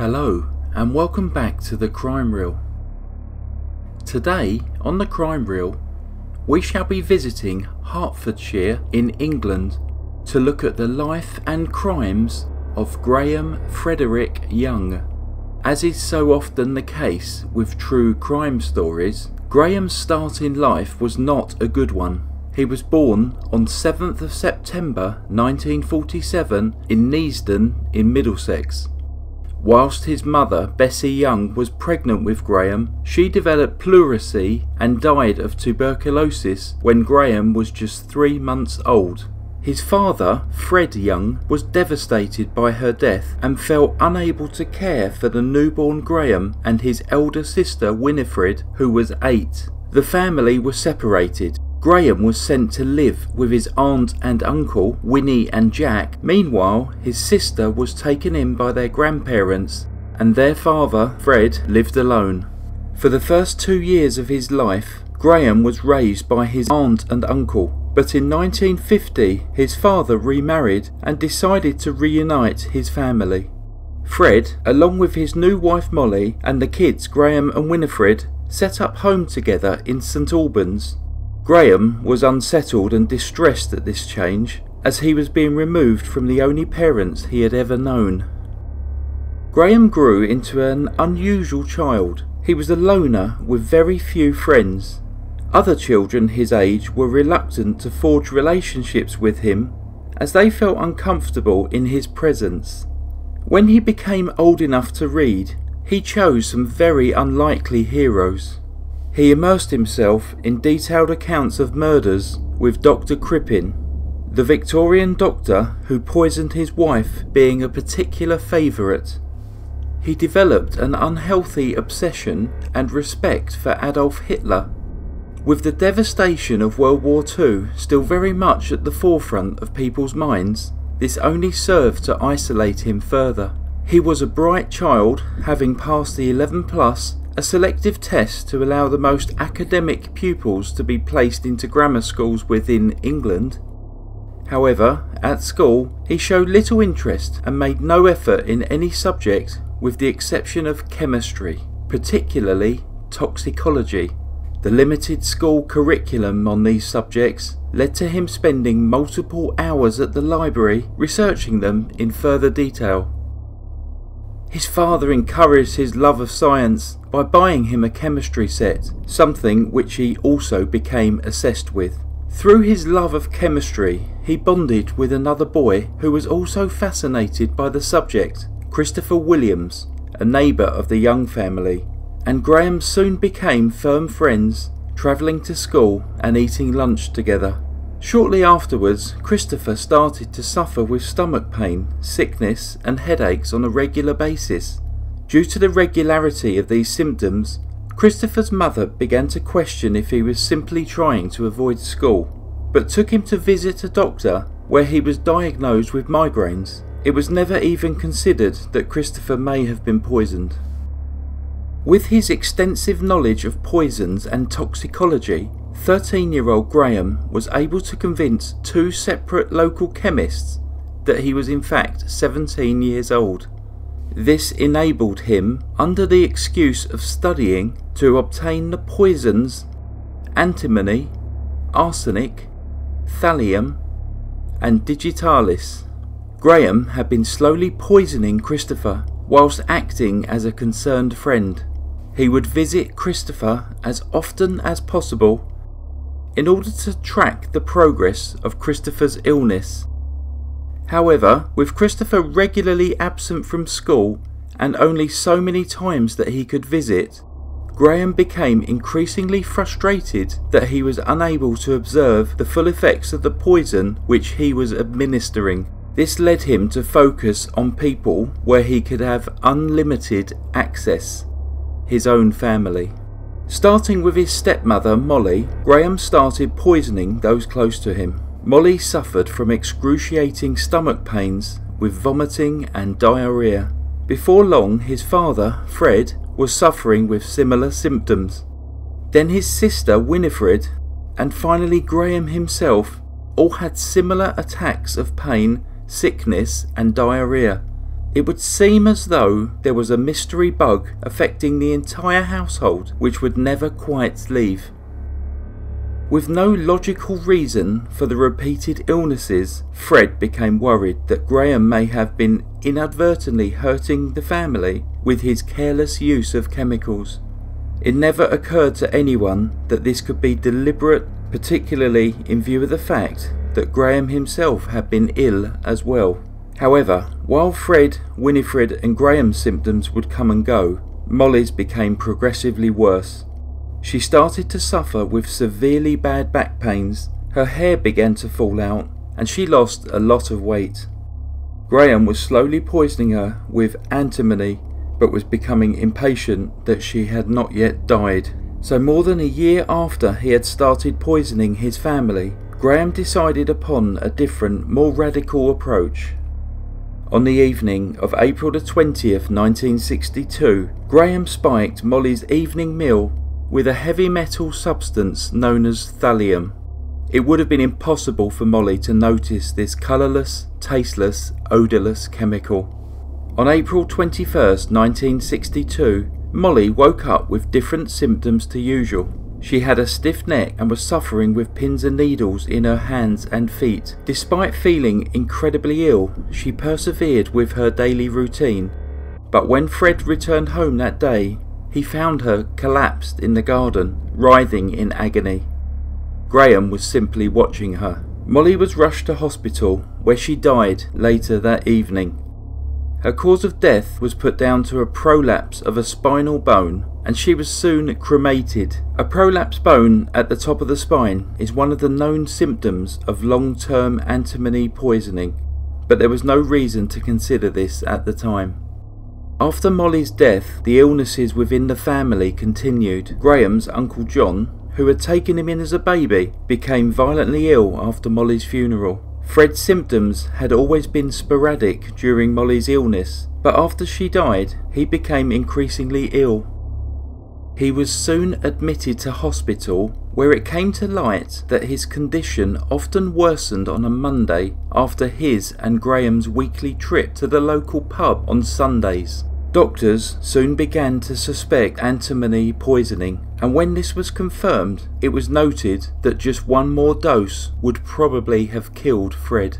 Hello, and welcome back to the Crime Reel. Today, on the Crime Reel, we shall be visiting Hertfordshire in England to look at the life and crimes of Graham Frederick Young. As is so often the case with true crime stories, Graham's start in life was not a good one. He was born on 7th of September 1947 in Neasden in Middlesex. Whilst his mother, Bessie Young, was pregnant with Graham, she developed pleurisy and died of tuberculosis when Graham was just three months old. His father, Fred Young, was devastated by her death and felt unable to care for the newborn Graham and his elder sister Winifred, who was eight. The family was separated, Graham was sent to live with his aunt and uncle, Winnie and Jack. Meanwhile, his sister was taken in by their grandparents, and their father, Fred, lived alone. For the first two years of his life, Graham was raised by his aunt and uncle, but in 1950 his father remarried and decided to reunite his family. Fred, along with his new wife Molly and the kids Graham and Winifred, set up home together in St Albans. Graham was unsettled and distressed at this change, as he was being removed from the only parents he had ever known. Graham grew into an unusual child. He was a loner with very few friends. Other children his age were reluctant to forge relationships with him as they felt uncomfortable in his presence. When he became old enough to read, he chose some very unlikely heroes. He immersed himself in detailed accounts of murders with Dr. Crippen, the Victorian doctor who poisoned his wife being a particular favourite. He developed an unhealthy obsession and respect for Adolf Hitler. With the devastation of World War II still very much at the forefront of people's minds, this only served to isolate him further. He was a bright child, having passed the 11 plus a selective test to allow the most academic pupils to be placed into grammar schools within England. However, at school, he showed little interest and made no effort in any subject with the exception of chemistry, particularly toxicology. The limited school curriculum on these subjects led to him spending multiple hours at the library researching them in further detail. His father encouraged his love of science by buying him a chemistry set, something which he also became obsessed with. Through his love of chemistry, he bonded with another boy who was also fascinated by the subject, Christopher Williams, a neighbour of the Young family, and Graham soon became firm friends, travelling to school and eating lunch together. Shortly afterwards, Christopher started to suffer with stomach pain, sickness, and headaches on a regular basis. Due to the regularity of these symptoms, Christopher's mother began to question if he was simply trying to avoid school, but took him to visit a doctor where he was diagnosed with migraines. It was never even considered that Christopher may have been poisoned. With his extensive knowledge of poisons and toxicology, 13 year old Graham was able to convince two separate local chemists that he was in fact 17 years old. This enabled him, under the excuse of studying, to obtain the poisons antimony, arsenic, thallium, and digitalis. Graham had been slowly poisoning Christopher whilst acting as a concerned friend. He would visit Christopher as often as possible in order to track the progress of Christopher's illness. However, with Christopher regularly absent from school and only so many times that he could visit, Graham became increasingly frustrated that he was unable to observe the full effects of the poison which he was administering. This led him to focus on people where he could have unlimited access his own family. Starting with his stepmother, Molly, Graham started poisoning those close to him. Molly suffered from excruciating stomach pains with vomiting and diarrhea. Before long, his father, Fred, was suffering with similar symptoms. Then his sister, Winifred, and finally Graham himself all had similar attacks of pain, sickness, and diarrhea. It would seem as though there was a mystery bug affecting the entire household which would never quite leave. With no logical reason for the repeated illnesses, Fred became worried that Graham may have been inadvertently hurting the family with his careless use of chemicals. It never occurred to anyone that this could be deliberate, particularly in view of the fact that Graham himself had been ill as well. However, while Fred, Winifred, and Graham's symptoms would come and go, Molly's became progressively worse. She started to suffer with severely bad back pains, her hair began to fall out, and she lost a lot of weight. Graham was slowly poisoning her with antimony, but was becoming impatient that she had not yet died. So, more than a year after he had started poisoning his family, Graham decided upon a different, more radical approach. On the evening of April the 20th, 1962, Graham spiked Molly's evening meal with a heavy metal substance known as thallium. It would have been impossible for Molly to notice this colourless, tasteless, odourless chemical. On April 21, 1962, Molly woke up with different symptoms to usual. She had a stiff neck and was suffering with pins and needles in her hands and feet. Despite feeling incredibly ill, she persevered with her daily routine. But when Fred returned home that day, he found her collapsed in the garden, writhing in agony. Graham was simply watching her. Molly was rushed to hospital, where she died later that evening. Her cause of death was put down to a prolapse of a spinal bone, and she was soon cremated. A prolapse bone at the top of the spine is one of the known symptoms of long term antimony poisoning, but there was no reason to consider this at the time. After Molly's death, the illnesses within the family continued. Graham's Uncle John, who had taken him in as a baby, became violently ill after Molly's funeral. Fred's symptoms had always been sporadic during Molly's illness, but after she died, he became increasingly ill. He was soon admitted to hospital where it came to light that his condition often worsened on a Monday after his and Graham's weekly trip to the local pub on Sundays. Doctors soon began to suspect antimony poisoning, and when this was confirmed, it was noted that just one more dose would probably have killed Fred.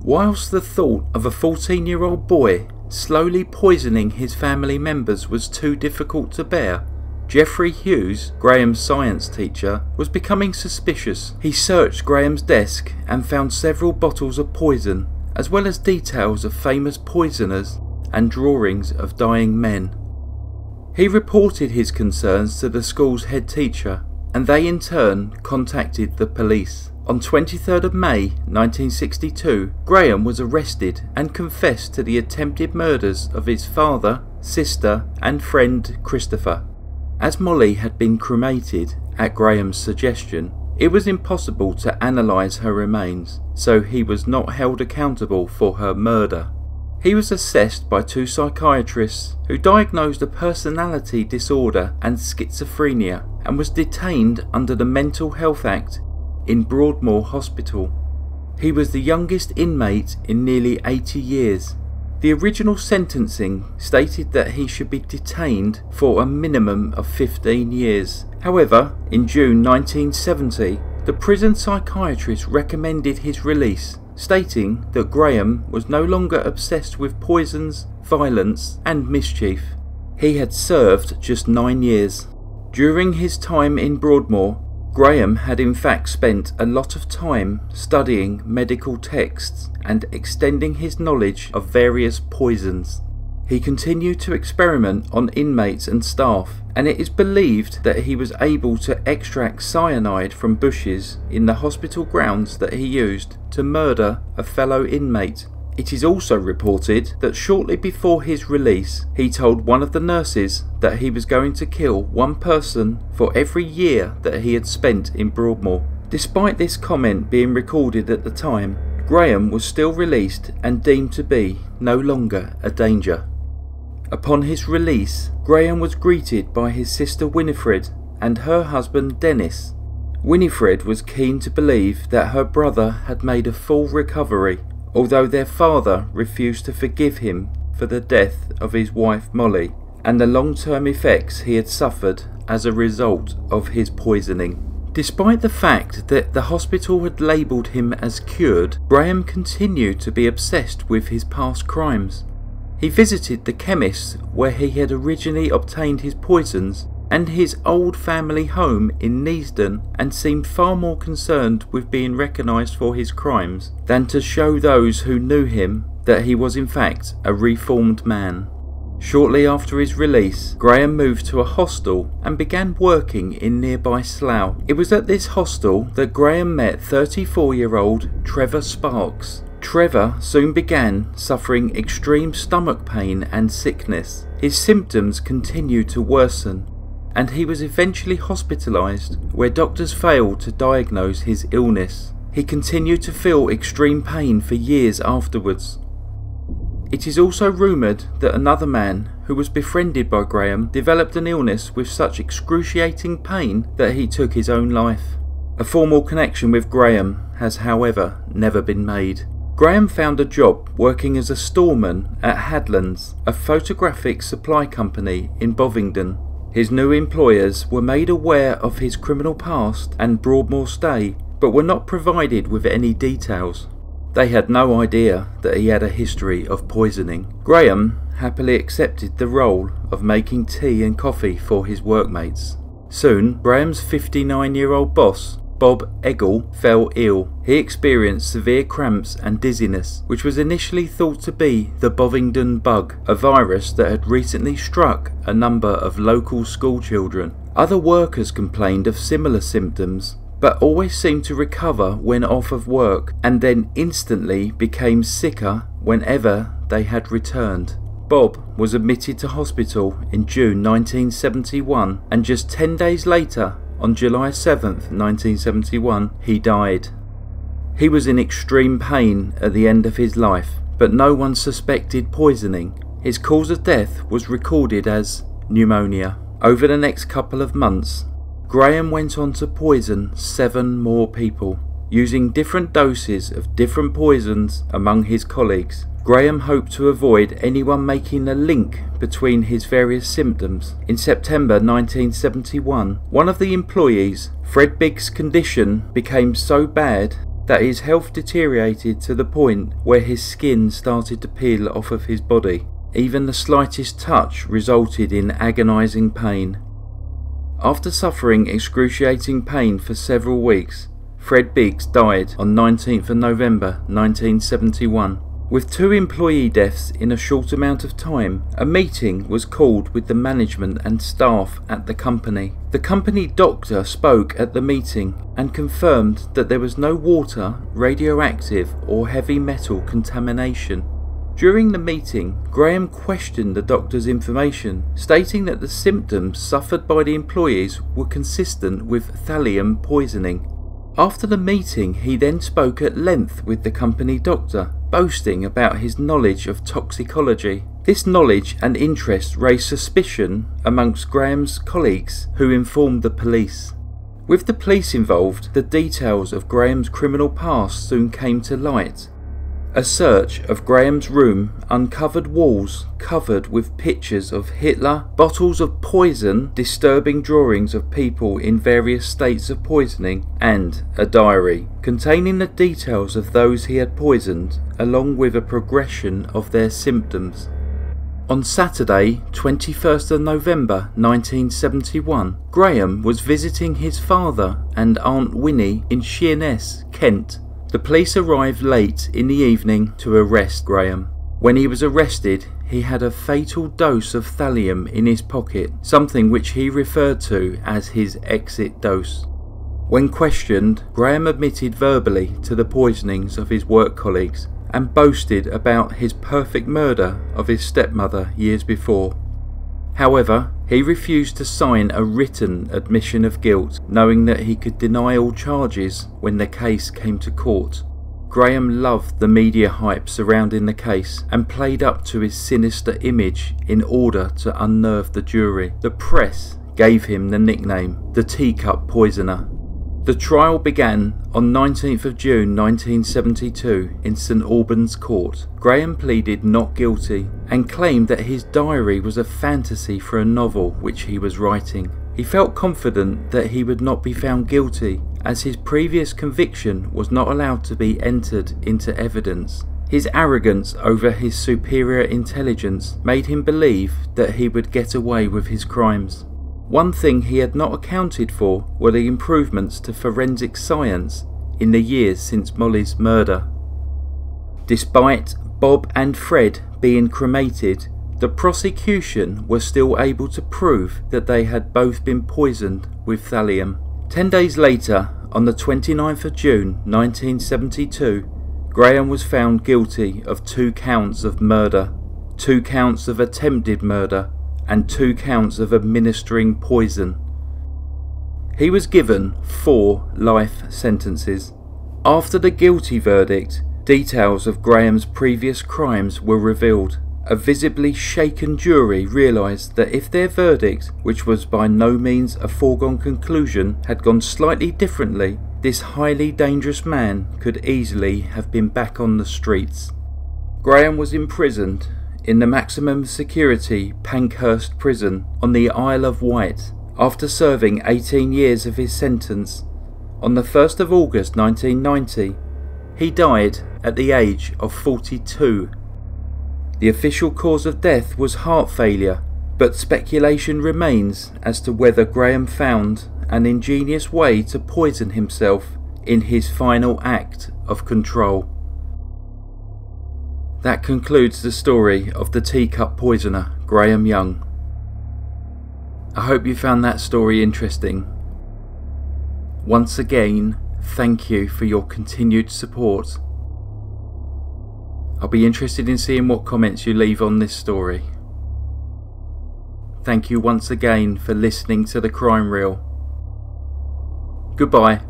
Whilst the thought of a 14 year old boy slowly poisoning his family members was too difficult to bear, Geoffrey Hughes, Graham's science teacher, was becoming suspicious. He searched Graham's desk and found several bottles of poison, as well as details of famous poisoners and drawings of dying men. He reported his concerns to the school's head teacher, and they in turn contacted the police. On 23rd of May 1962, Graham was arrested and confessed to the attempted murders of his father, sister, and friend Christopher. As Molly had been cremated at Graham's suggestion, it was impossible to analyse her remains, so he was not held accountable for her murder. He was assessed by two psychiatrists who diagnosed a personality disorder and schizophrenia and was detained under the Mental Health Act in Broadmoor Hospital. He was the youngest inmate in nearly 80 years. The original sentencing stated that he should be detained for a minimum of 15 years. However, in June 1970, the prison psychiatrist recommended his release stating that Graham was no longer obsessed with poisons, violence, and mischief. He had served just nine years. During his time in Broadmoor, Graham had in fact spent a lot of time studying medical texts and extending his knowledge of various poisons. He continued to experiment on inmates and staff, and it is believed that he was able to extract cyanide from bushes in the hospital grounds that he used to murder a fellow inmate. It is also reported that shortly before his release, he told one of the nurses that he was going to kill one person for every year that he had spent in Broadmoor. Despite this comment being recorded at the time, Graham was still released and deemed to be no longer a danger. Upon his release, Graham was greeted by his sister Winifred and her husband Dennis. Winifred was keen to believe that her brother had made a full recovery, although their father refused to forgive him for the death of his wife Molly and the long term effects he had suffered as a result of his poisoning. Despite the fact that the hospital had labelled him as cured, Graham continued to be obsessed with his past crimes. He visited the chemist where he had originally obtained his poisons and his old family home in Neasden and seemed far more concerned with being recognised for his crimes than to show those who knew him that he was in fact a reformed man. Shortly after his release, Graham moved to a hostel and began working in nearby Slough. It was at this hostel that Graham met 34 year old Trevor Sparks. Trevor soon began suffering extreme stomach pain and sickness. His symptoms continued to worsen, and he was eventually hospitalised, where doctors failed to diagnose his illness. He continued to feel extreme pain for years afterwards. It is also rumoured that another man, who was befriended by Graham, developed an illness with such excruciating pain that he took his own life. A formal connection with Graham has, however, never been made. Graham found a job working as a storeman at Hadlands, a photographic supply company in Bovingdon. His new employers were made aware of his criminal past and Broadmoor stay, but were not provided with any details. They had no idea that he had a history of poisoning. Graham happily accepted the role of making tea and coffee for his workmates. Soon, Graham's 59 year old boss, Bob Eggle, fell ill. He experienced severe cramps and dizziness, which was initially thought to be the Bovingdon bug, a virus that had recently struck a number of local schoolchildren. Other workers complained of similar symptoms, but always seemed to recover when off of work and then instantly became sicker whenever they had returned. Bob was admitted to hospital in June 1971 and just 10 days later, on July 7th, 1971, he died. He was in extreme pain at the end of his life, but no one suspected poisoning. His cause of death was recorded as pneumonia. Over the next couple of months, Graham went on to poison seven more people, using different doses of different poisons among his colleagues. Graham hoped to avoid anyone making a link between his various symptoms. In September 1971, one of the employees, Fred Biggs' condition became so bad that his health deteriorated to the point where his skin started to peel off of his body. Even the slightest touch resulted in agonizing pain. After suffering excruciating pain for several weeks, Fred Biggs died on 19th of November 1971. With two employee deaths in a short amount of time, a meeting was called with the management and staff at the company. The company doctor spoke at the meeting and confirmed that there was no water, radioactive, or heavy metal contamination. During the meeting, Graham questioned the doctor's information, stating that the symptoms suffered by the employees were consistent with thallium poisoning. After the meeting, he then spoke at length with the company doctor, boasting about his knowledge of toxicology. This knowledge and interest raised suspicion amongst Graham's colleagues, who informed the police. With the police involved, the details of Graham's criminal past soon came to light, a search of Graham's room uncovered walls covered with pictures of Hitler, bottles of poison, disturbing drawings of people in various states of poisoning, and a diary containing the details of those he had poisoned, along with a progression of their symptoms. On Saturday, 21st of November 1971, Graham was visiting his father and Aunt Winnie in Sheerness, Kent, the police arrived late in the evening to arrest Graham. When he was arrested, he had a fatal dose of thallium in his pocket, something which he referred to as his exit dose. When questioned, Graham admitted verbally to the poisonings of his work colleagues and boasted about his perfect murder of his stepmother years before. However, he refused to sign a written admission of guilt, knowing that he could deny all charges when the case came to court. Graham loved the media hype surrounding the case and played up to his sinister image in order to unnerve the jury. The press gave him the nickname the teacup poisoner. The trial began on 19th of June 1972 in St Albans Court. Graham pleaded not guilty and claimed that his diary was a fantasy for a novel which he was writing. He felt confident that he would not be found guilty as his previous conviction was not allowed to be entered into evidence. His arrogance over his superior intelligence made him believe that he would get away with his crimes. One thing he had not accounted for were the improvements to forensic science in the years since Molly's murder. Despite Bob and Fred being cremated, the prosecution were still able to prove that they had both been poisoned with thallium. Ten days later, on the 29th of June 1972, Graham was found guilty of two counts of murder, two counts of attempted murder, and two counts of administering poison. He was given four life sentences. After the guilty verdict, details of Graham's previous crimes were revealed. A visibly shaken jury realised that if their verdict, which was by no means a foregone conclusion, had gone slightly differently, this highly dangerous man could easily have been back on the streets. Graham was imprisoned in the maximum security Parkhurst prison on the Isle of Wight after serving 18 years of his sentence. On the 1st of August 1990, he died at the age of 42. The official cause of death was heart failure, but speculation remains as to whether Graham found an ingenious way to poison himself in his final act of control. That concludes the story of the teacup poisoner, Graham Young. I hope you found that story interesting. Once again, thank you for your continued support. I'll be interested in seeing what comments you leave on this story. Thank you once again for listening to the Crime Reel. Goodbye.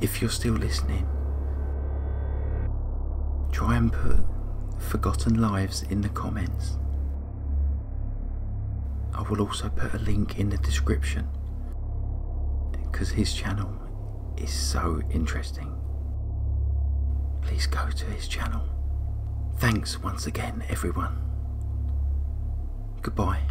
If you're still listening, try and put Forgotten Lives in the comments. I will also put a link in the description because his channel is so interesting. Please go to his channel. Thanks once again, everyone. Goodbye.